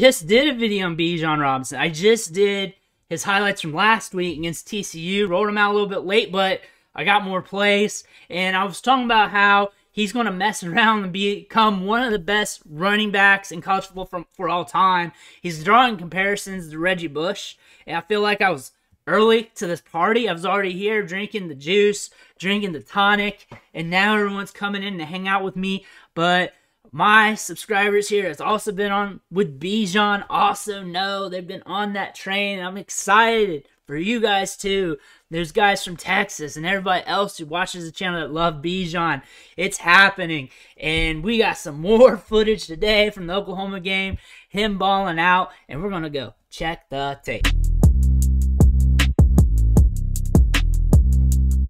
just did a video on Bijan Robinson. I just did his highlights from last week against TCU. Rolled him out a little bit late, but I got more plays. And I was talking about how he's going to mess around and become one of the best running backs in college football from, for all time. He's drawing comparisons to Reggie Bush. And I feel like I was early to this party. I was already here drinking the juice, drinking the tonic, and now everyone's coming in to hang out with me. But my subscribers here has also been on with Bijan. Also know they've been on that train. I'm excited for you guys too. There's guys from Texas and everybody else who watches the channel that love Bijan. It's happening. And we got some more footage today from the Oklahoma game. Him balling out. And we're to go check the tape.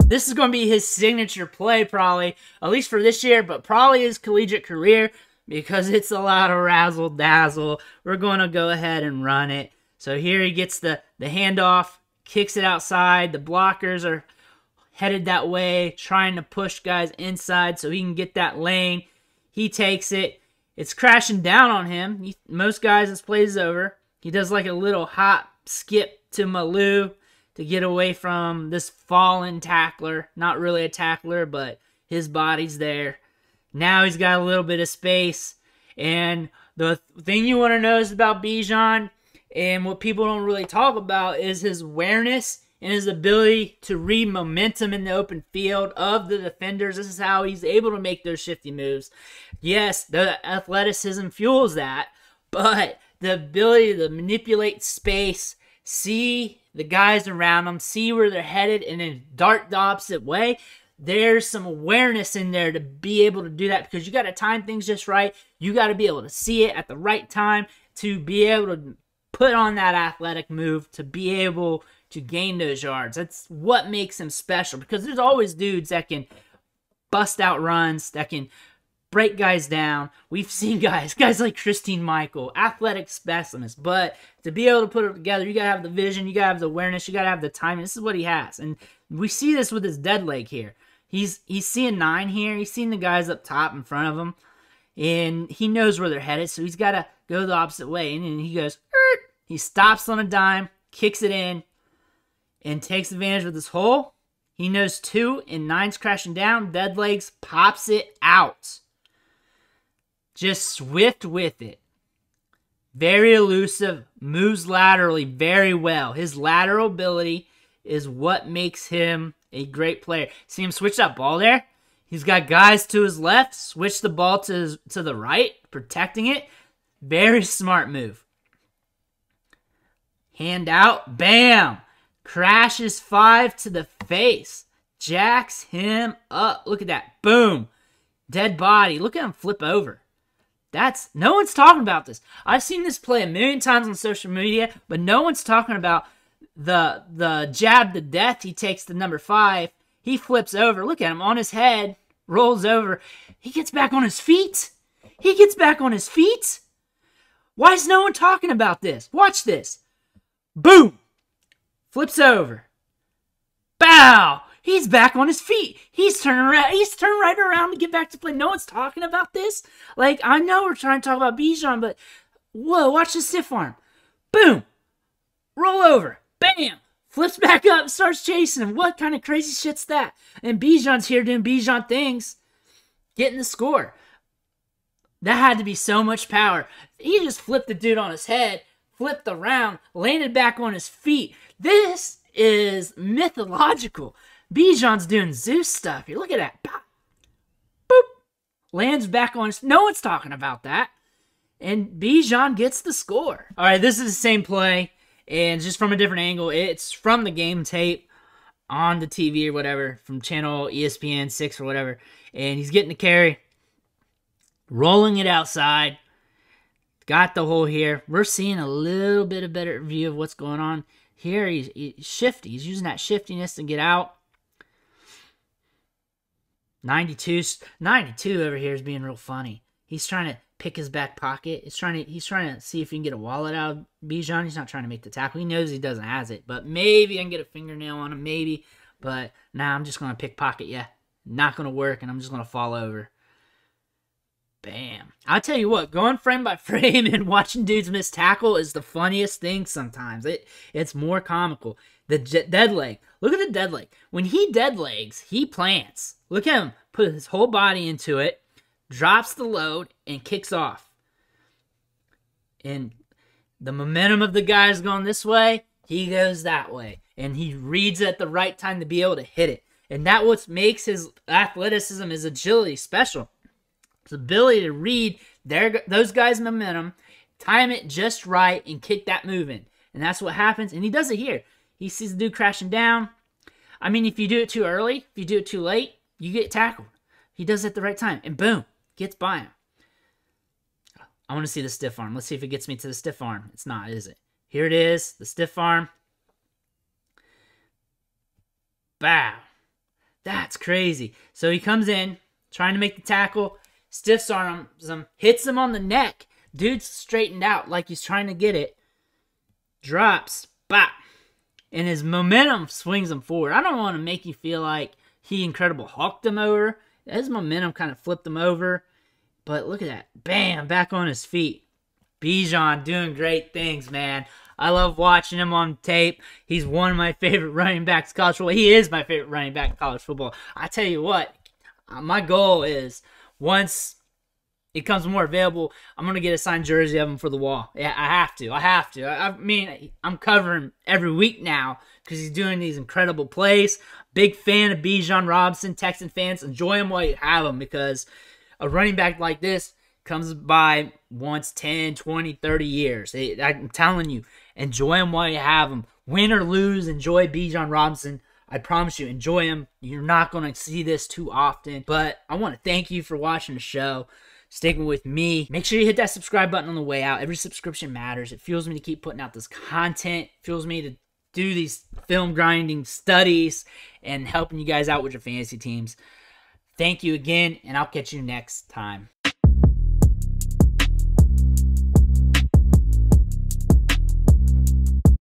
This is going to be his signature play, probably, at least for this year, but probably his collegiate career because it's a lot of razzle dazzle. We're going to go ahead and run it. So here he gets the, the handoff, kicks it outside. The blockers are headed that way, trying to push guys inside so he can get that lane. He takes it. It's crashing down on him. He, most guys, this plays over. He does like a little hop skip to Malou to get away from this fallen tackler. Not really a tackler, but his body's there. Now he's got a little bit of space. And the thing you want to notice about Bijan and what people don't really talk about is his awareness and his ability to read momentum in the open field of the defenders. This is how he's able to make those shifty moves. Yes, the athleticism fuels that, but the ability to manipulate space, see the guys around them, see where they're headed, and then dart the opposite way. There's some awareness in there to be able to do that because you got to time things just right. You got to be able to see it at the right time to be able to put on that athletic move to be able to gain those yards. That's what makes him special because there's always dudes that can bust out runs, that can break guys down. We've seen guys, guys like Christine Michael, athletic specimens, but to be able to put it together, you gotta have the vision, you gotta have the awareness, you gotta have the timing. This is what he has. And we see this with his dead leg here. He's he's seeing nine here, he's seeing the guys up top in front of him, and he knows where they're headed, so he's gotta go the opposite way. And then he goes, er, he stops on a dime, kicks it in, and takes advantage with this hole. He knows two, and nine's crashing down. Dead legs pops it out. Just swift with it. Very elusive, moves laterally very well. His lateral ability is what makes him a great player. See him switch that ball there? He's got guys to his left, switch the ball to, his, to the right, protecting it. Very smart move. Hand out, bam! Crashes five to the face. Jacks him up. Look at that. Boom. Dead body. Look at him flip over. That's no one's talking about this. I've seen this play a million times on social media, but no one's talking about the the jab to death he takes to number five. He flips over. Look at him on his head, rolls over. He gets back on his feet. He gets back on his feet. Why is no one talking about this? Watch this. Boom! Flips over. Bow! He's back on his feet. He's turning around. He's turned right around to get back to play. No one's talking about this. Like, I know we're trying to talk about Bijan, but whoa, watch the stiff arm. Boom! Roll over. Bam! Flips back up, starts chasing him. What kind of crazy shit's that? And Bijan's here doing Bijan things, getting the score. That had to be so much power. He just flipped the dude on his head, flipped around, landed back on his feet. This is mythological. Bijan's doing Zeus stuff here. Look at that. Boop. Lands back on. No one's talking about that. And Bijan gets the score. All right, this is the same play, and just from a different angle. It's from the game tape on the TV or whatever, from channel ESPN 6 or whatever. And he's getting the carry, rolling it outside. Got the hole here. We're seeing a little bit of better view of what's going on. Here he's, he's shifty. He's using that shiftiness to get out. 92, 92 over here is being real funny. He's trying to pick his back pocket. He's trying to he's trying to see if he can get a wallet out of Bijan. He's not trying to make the tackle. He knows he doesn't has it, but maybe I can get a fingernail on him, maybe. But now nah, I'm just gonna pickpocket. Yeah, not gonna work, and I'm just gonna fall over. Bam. I'll tell you what, going frame by frame and watching dudes miss tackle is the funniest thing sometimes. It It's more comical. The dead leg. Look at the dead leg. When he dead legs, he plants. Look at him. Put his whole body into it, drops the load, and kicks off. And the momentum of the guy's going this way, he goes that way. And he reads at the right time to be able to hit it. And that what makes his athleticism, his agility special his ability to read their those guys' momentum, time it just right, and kick that moving. And that's what happens. And he does it here. He sees the dude crashing down. I mean, if you do it too early, if you do it too late, you get tackled. He does it at the right time, and boom, gets by him. I want to see the stiff arm. Let's see if it gets me to the stiff arm. It's not, is it? Here it is, the stiff arm. Bow. That's crazy. So he comes in, trying to make the tackle stiffs arms him, hits him on the neck. Dude's straightened out like he's trying to get it. Drops, bop. And his momentum swings him forward. I don't want to make you feel like he Incredible Hulked him over. His momentum kind of flipped him over. But look at that. Bam, back on his feet. Bijan doing great things, man. I love watching him on tape. He's one of my favorite running backs college football. He is my favorite running back in college football. I tell you what, my goal is once it comes more available, I'm gonna get a signed jersey of him for the wall. Yeah, I have to. I have to. I, I mean, I'm covering every week now because he's doing these incredible plays. Big fan of Bijan Robinson. Texan fans, enjoy him while you have him because a running back like this comes by once 10, 20, 30 years. I'm telling you, enjoy him while you have him. Win or lose, enjoy Bijan Robinson. I promise you, enjoy them. You're not going to see this too often. But I want to thank you for watching the show, sticking with me. Make sure you hit that subscribe button on the way out. Every subscription matters. It fuels me to keep putting out this content, it fuels me to do these film grinding studies and helping you guys out with your fantasy teams. Thank you again, and I'll catch you next time.